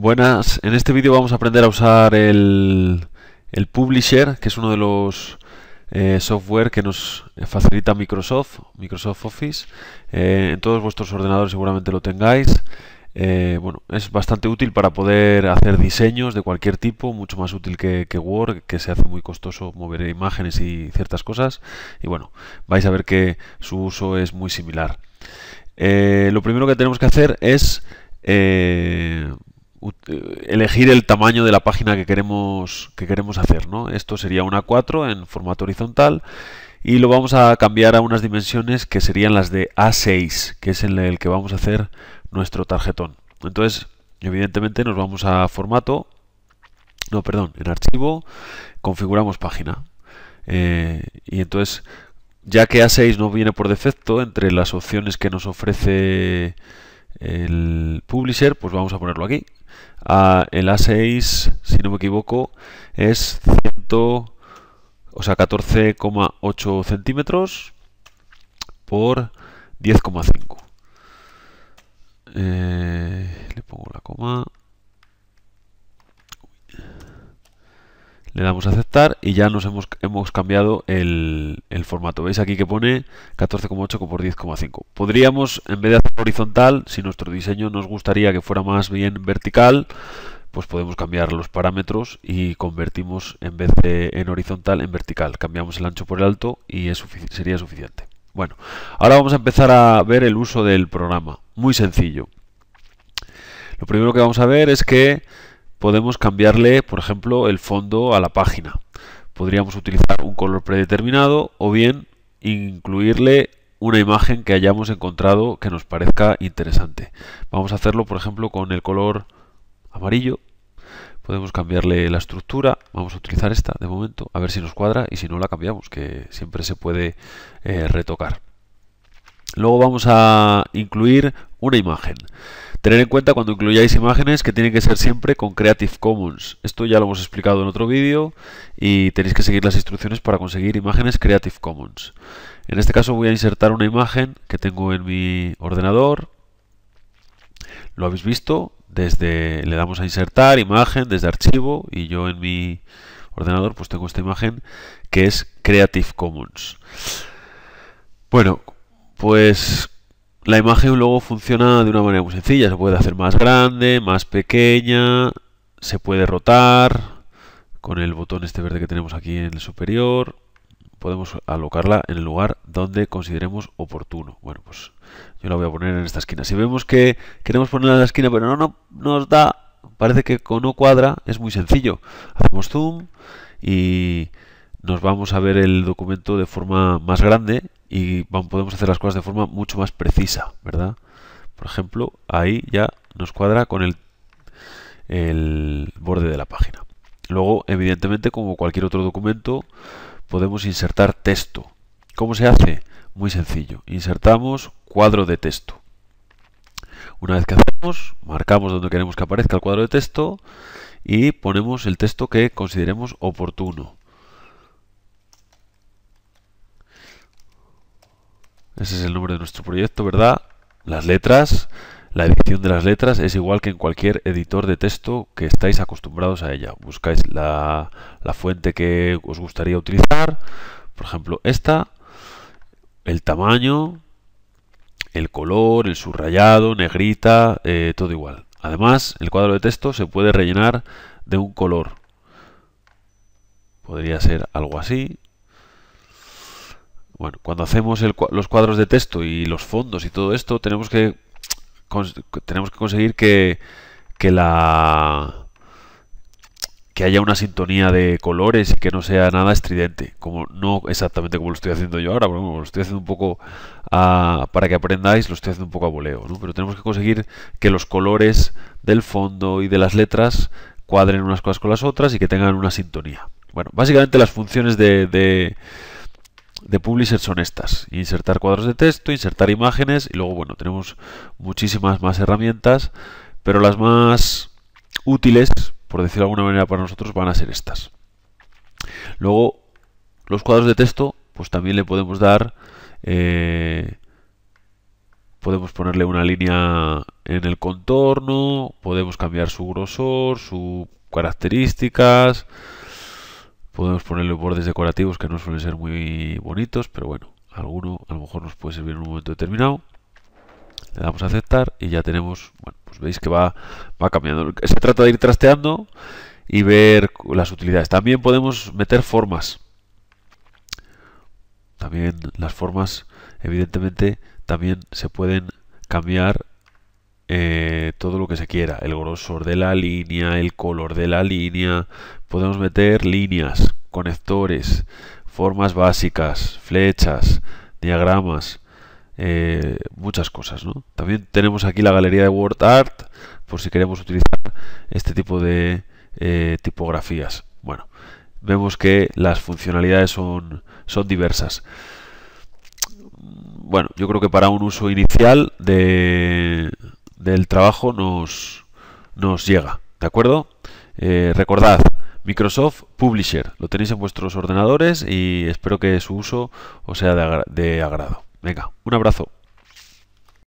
Buenas, en este vídeo vamos a aprender a usar el, Publisher, que es uno de los eh, software que nos facilita Microsoft, Microsoft Office. Eh, en todos vuestros ordenadores seguramente lo tengáis. Eh, bueno, es bastante útil para poder hacer diseños de cualquier tipo, mucho más útil que, Word, que se hace muy costoso mover imágenes y ciertas cosas. Y bueno, vais a ver que su uso es muy similar. lo primero que tenemos que hacer es elegir el tamaño de la página que queremos, que queremos hacer. ¿no? Esto sería una 4 en formato horizontal y lo vamos a cambiar a unas dimensiones que serían las de A6, que es en el que vamos a hacer nuestro tarjetón. Entonces, evidentemente nos vamos a formato, no, perdón, en archivo, configuramos página. Eh, y entonces, ya que A6 no viene por defecto, entre las opciones que nos ofrece el publisher, pues vamos a ponerlo aquí el A6, si no me equivoco, es 100, o sea, 14,8 centímetros por 10,5. Eh, le pongo la coma. le damos a aceptar y ya nos hemos, hemos cambiado el, formato. ¿Veis aquí que pone 14,8 por 10,5? Podríamos, en vez de hacer horizontal, si nuestro diseño nos gustaría que fuera más bien vertical, pues podemos cambiar los parámetros y convertimos en vez de en horizontal en vertical. Cambiamos el ancho por el alto y sería suficiente. Bueno, ahora vamos a empezar a ver el uso del programa. Muy sencillo. Lo primero que vamos a ver es que podemos cambiarle, por ejemplo, el fondo a la página. Podríamos utilizar un color predeterminado o bien incluirle una imagen que hayamos encontrado que nos parezca interesante. Vamos a hacerlo, por ejemplo, con el color amarillo. Podemos cambiarle la estructura. Vamos a utilizar esta de momento, a ver si nos cuadra y si no la cambiamos, que siempre se puede eh, retocar. Luego vamos a incluir una imagen. Tener en cuenta cuando incluyáis imágenes que tienen que ser siempre con Creative Commons. Esto ya lo hemos explicado en otro vídeo y tenéis que seguir las instrucciones para conseguir imágenes Creative Commons. En este caso voy a insertar una imagen que tengo en mi ordenador. Lo habéis visto, desde le damos a insertar imagen desde archivo y yo en mi ordenador pues tengo esta imagen que es Creative Commons. Bueno, pues la imagen luego funciona de una manera muy sencilla. Se puede hacer más grande, más pequeña, se puede rotar con el botón este verde que tenemos aquí en el superior. Podemos alocarla en el lugar donde consideremos oportuno. Bueno, pues yo la voy a poner en esta esquina. Si vemos que queremos ponerla en la esquina pero no, no nos da, parece que no cuadra, es muy sencillo. Hacemos zoom y nos vamos a ver el documento de forma más grande y podemos hacer las cosas de forma mucho más precisa, ¿verdad? Por ejemplo, ahí ya nos cuadra con el, el borde de la página. Luego, evidentemente, como cualquier otro documento, podemos insertar texto. ¿Cómo se hace? Muy sencillo. Insertamos cuadro de texto. Una vez que hacemos, marcamos donde queremos que aparezca el cuadro de texto y ponemos el texto que consideremos oportuno. Ese es el nombre de nuestro proyecto, ¿verdad? Las letras, la edición de las letras es igual que en cualquier editor de texto que estáis acostumbrados a ella. Buscáis la, fuente que os gustaría utilizar, por ejemplo esta, el tamaño, el color, el subrayado, negrita, eh, todo igual. Además, el cuadro de texto se puede rellenar de un color. Podría ser algo así, bueno, cuando hacemos los cuadros de texto y los fondos y todo esto, tenemos que tenemos que conseguir que, que la que haya una sintonía de colores y que no sea nada estridente, como no exactamente como lo estoy haciendo yo ahora, pero lo estoy haciendo un poco para que aprendáis, lo estoy haciendo un poco a voleo, ¿no? pero tenemos que conseguir que los colores del fondo y de las letras cuadren unas cosas con las otras y que tengan una sintonía. Bueno, básicamente las funciones de Publisher son estas. Insertar cuadros de texto, insertar imágenes y luego, bueno, tenemos muchísimas más herramientas, pero las más útiles, por decirlo de alguna manera para nosotros, van a ser estas. Luego, los cuadros de texto, pues también le podemos dar eh, podemos ponerle una línea en el contorno, podemos cambiar su grosor, sus características, podemos ponerle bordes decorativos que no suelen ser muy bonitos, pero bueno, alguno a lo mejor nos puede servir en un momento determinado. Le damos a aceptar y ya tenemos, bueno, pues veis que va, va cambiando. Se trata de ir trasteando y ver las utilidades. También podemos meter formas. También las formas, evidentemente, también se pueden cambiar eh, todo lo que se quiera. El grosor de la línea, el color de la línea. Podemos meter líneas, conectores, formas básicas, flechas, diagramas. Eh, muchas cosas. También tenemos aquí la galería de WordArt por si queremos utilizar este tipo de eh, tipografías. Bueno, vemos que las funcionalidades son, son diversas. Bueno, yo creo que para un uso inicial de, del trabajo nos, nos llega. ¿De acuerdo? Eh, recordad, Microsoft Publisher. Lo tenéis en vuestros ordenadores y espero que su uso os sea de agrado. Venga, un abrazo.